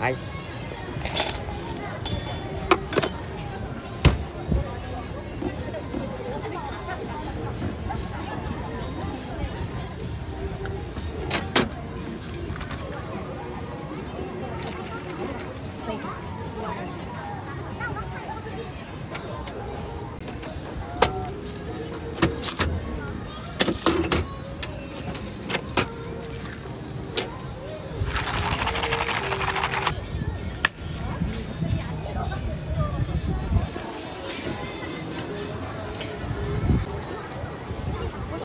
Ice. Thank.